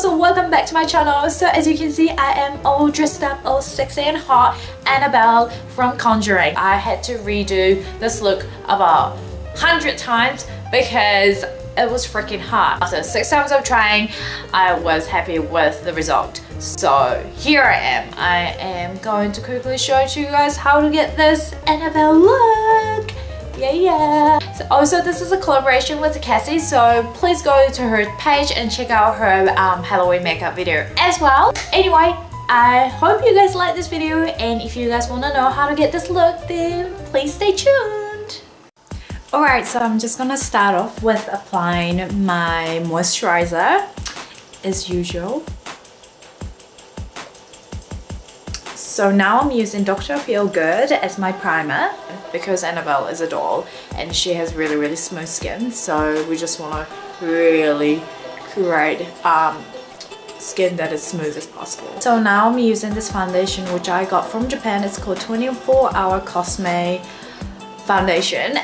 she welcome back to my channel. So as you can see, I am all dressed up, all sexy and hot, Annabelle from Conjuring. I had to redo this look about 100 times because it was freaking hard. After six times of trying, I was happy with the result. So here I am. I am going to quickly show you guys how to get this Annabelle look yeah yeah. So also this is a collaboration with Cassie so please go to her page and check out her um, Halloween makeup video as well. Anyway I hope you guys like this video and if you guys want to know how to get this look then please stay tuned. Alright so I'm just gonna start off with applying my moisturizer as usual So now I'm using Dr. Feel Good as my primer because Annabelle is a doll and she has really really smooth skin so we just want to really create um, skin that is smooth as possible. So now I'm using this foundation which I got from Japan. It's called 24 Hour Cosme Foundation.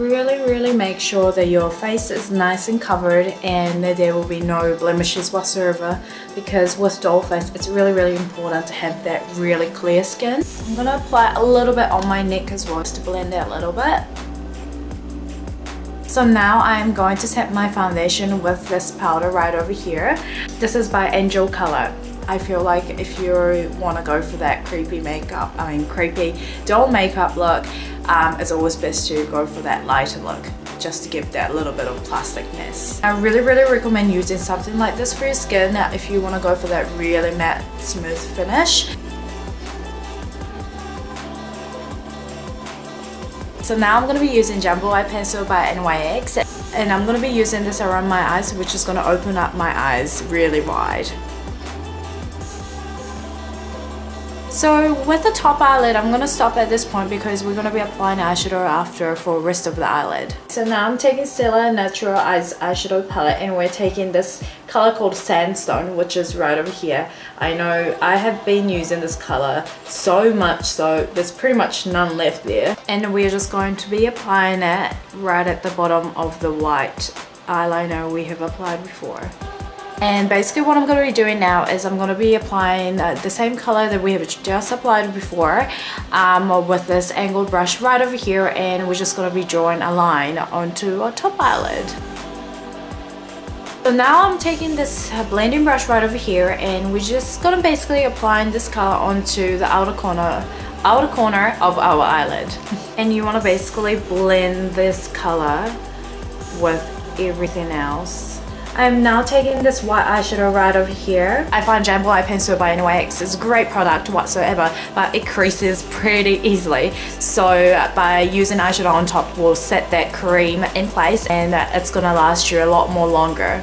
Really really make sure that your face is nice and covered and that there will be no blemishes whatsoever because with doll face it's really really important to have that really clear skin. I'm gonna apply a little bit on my neck as well just to blend it a little bit. So now I'm going to set my foundation with this powder right over here. This is by Angel Color. I feel like if you want to go for that creepy makeup, I mean creepy doll makeup look, um, it's always best to go for that lighter look just to give that little bit of plasticness. I really really recommend using something like this for your skin if you want to go for that really matte smooth finish. So now I'm going to be using Jumbo Eye Pencil by NYX and I'm going to be using this around my eyes which is going to open up my eyes really wide. So with the top eyelid, I'm going to stop at this point because we're going to be applying eyeshadow after for the rest of the eyelid. So now I'm taking Stila Natural Eyes eyeshadow palette and we're taking this color called Sandstone, which is right over here. I know I have been using this color so much so there's pretty much none left there. And we're just going to be applying it right at the bottom of the white eyeliner we have applied before. And basically what I'm going to be doing now is I'm going to be applying uh, the same color that we have just applied before um, with this angled brush right over here and we're just going to be drawing a line onto our top eyelid. So now I'm taking this blending brush right over here and we're just going to basically applying this color onto the outer corner outer corner of our eyelid. And you want to basically blend this color with everything else I'm now taking this white eyeshadow right over here. I find Jumbo Eye Pencil by NYX is a great product whatsoever, but it creases pretty easily. So uh, by using eyeshadow on top we'll set that cream in place and uh, it's gonna last you a lot more longer.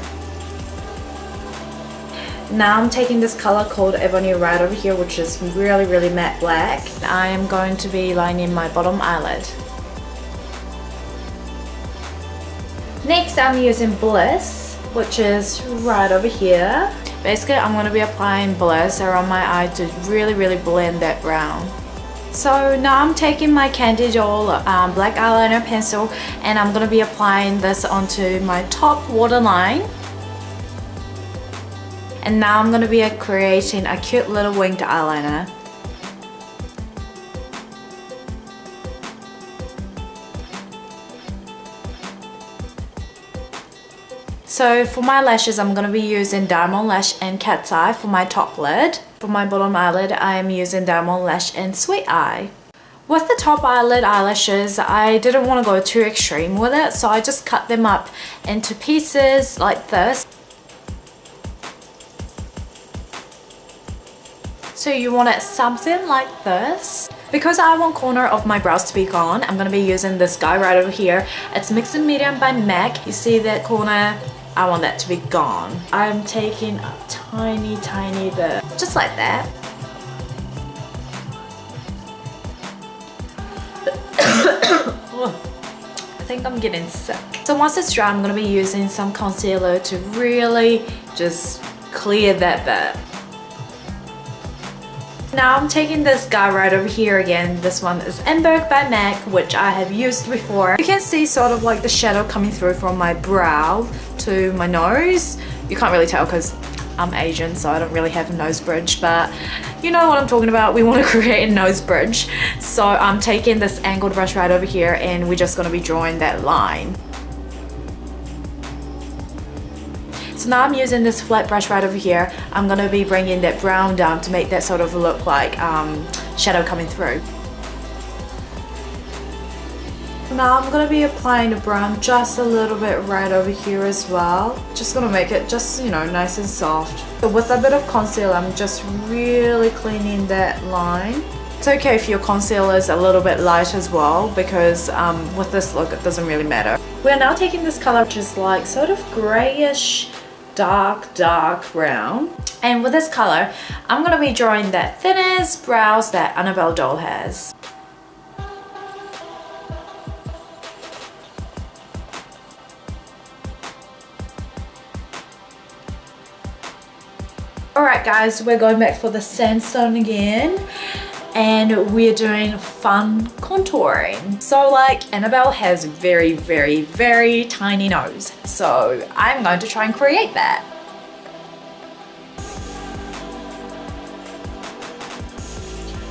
Now I'm taking this color called Ebony right over here, which is really, really matte black. I am going to be lining my bottom eyelid. Next, I'm using Bliss which is right over here. Basically, I'm going to be applying Bliss around my eye to really, really blend that brown. So now I'm taking my Candy Doll um, black eyeliner pencil and I'm going to be applying this onto my top waterline. And now I'm going to be creating a cute little winged eyeliner. So for my lashes, I'm going to be using Diamond Lash and Cat's Eye for my top lid. For my bottom eyelid, I am using Diamond Lash and Sweet Eye. With the top eyelid eyelashes, I didn't want to go too extreme with it, so I just cut them up into pieces like this. So you want it something like this. Because I want corner of my brows to be gone, I'm going to be using this guy right over here. It's Mixing Medium by MAC. You see that corner I want that to be gone. I'm taking a tiny, tiny bit, just like that. I think I'm getting sick. So once it's dry, I'm to be using some concealer to really just clear that bit. Now I'm taking this guy right over here again. This one is Embark by MAC, which I have used before. You can see sort of like the shadow coming through from my brow to my nose. You can't really tell because I'm Asian, so I don't really have a nose bridge, but you know what I'm talking about. We want to create a nose bridge. So I'm taking this angled brush right over here and we're just going to be drawing that line. So now I'm using this flat brush right over here. I'm going to be bringing that brown down to make that sort of look like um, shadow coming through. Now I'm going to be applying the brown just a little bit right over here as well. Just going to make it just, you know, nice and soft. So with a bit of concealer, I'm just really cleaning that line. It's okay if your concealer is a little bit light as well because um, with this look it doesn't really matter. We're now taking this color which is like sort of grayish dark dark brown and with this color I'm to be drawing that thinnest brows that Annabelle doll has. Alright guys, we're going back for the sandstone again and we're doing fun contouring. So like Annabelle has very, very, very tiny nose. So I'm going to try and create that.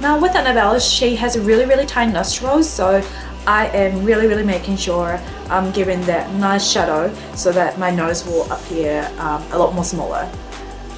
Now with Annabelle, she has a really, really tiny nostrils. So I am really, really making sure I'm giving that nice shadow so that my nose will appear um, a lot more smaller.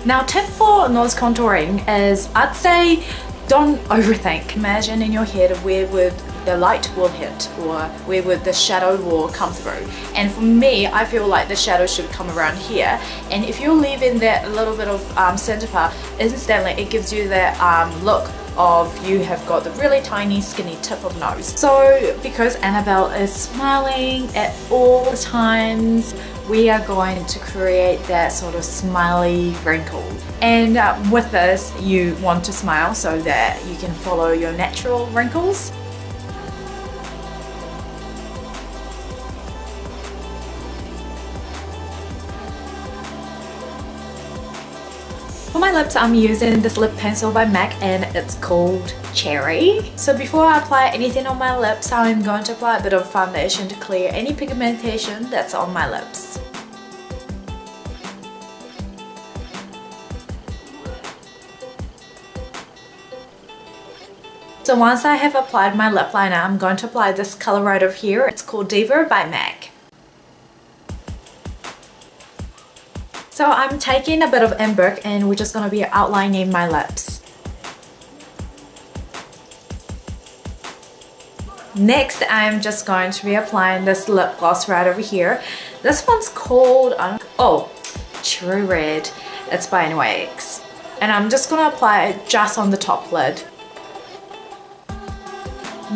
Now tip for nose contouring is I'd say don't overthink. Imagine in your head where would the light will hit or where would the shadow will come through. And for me, I feel like the shadow should come around here. And if you're leaving that little bit of um, center part, instantly it gives you that um, look of you have got the really tiny skinny tip of nose. So because Annabelle is smiling at all times, we are going to create that sort of smiley wrinkle. And uh, with this, you want to smile so that you can follow your natural wrinkles. For my lips, I'm using this lip pencil by MAC and it's called Cherry. So before I apply anything on my lips, I'm going to apply a bit of foundation to clear any pigmentation that's on my lips. So once I have applied my lip liner, I'm going to apply this color right over here. It's called Diva by MAC. So I'm taking a bit of Embark and we're just going to be outlining my lips. Next, I'm just going to be applying this lip gloss right over here. This one's called, um, oh, True Red. It's by NYX. And I'm just going to apply it just on the top lid.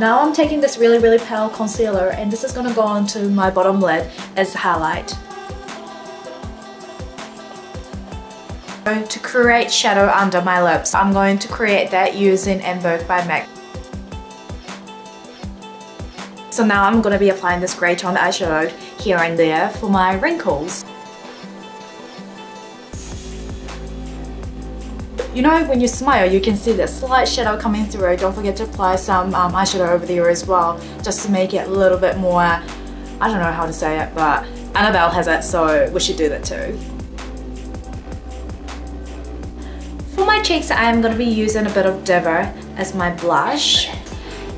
Now I'm taking this really, really pale concealer and this is going to go onto my bottom lid as a highlight. To create shadow under my lips, I'm going to create that using Embark by MAC. So now I'm going to be applying this grey tone eyeshadow here and there for my wrinkles. You know when you smile you can see the slight shadow coming through. Don't forget to apply some um, eyeshadow over there as well just to make it a little bit more, I don't know how to say it but Annabelle has it so we should do that too. For my cheeks, I'm going to be using a bit of Diva as my blush.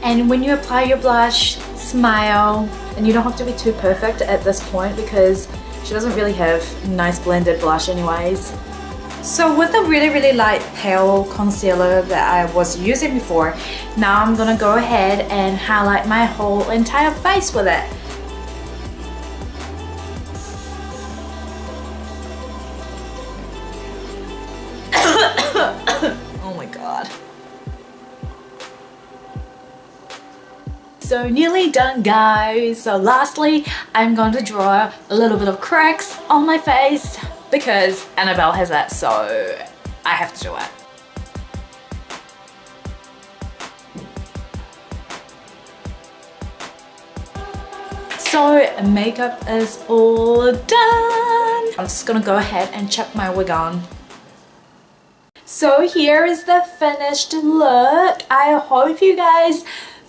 And when you apply your blush, smile. And you don't have to be too perfect at this point because she doesn't really have nice blended blush anyways. So with the really, really light pale concealer that I was using before, now I'm to go ahead and highlight my whole entire face with it. Oh my god. So nearly done guys. So lastly, I'm going to draw a little bit of cracks on my face because Annabelle has that so I have to do it. So makeup is all done. I'm just gonna go ahead and chuck my wig on. So here is the finished look. I hope you guys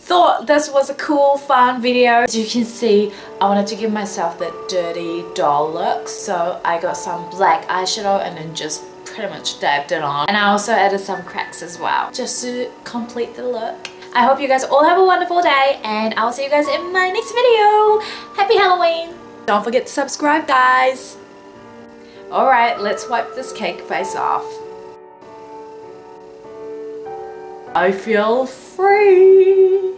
thought this was a cool fun video. As you can see I wanted to give myself that dirty doll look so I got some black eyeshadow and then just pretty much dabbed it on. And I also added some cracks as well just to complete the look. I hope you guys all have a wonderful day and I'll see you guys in my next video. Happy Halloween! Don't forget to subscribe guys! Alright let's wipe this cake face off. I feel free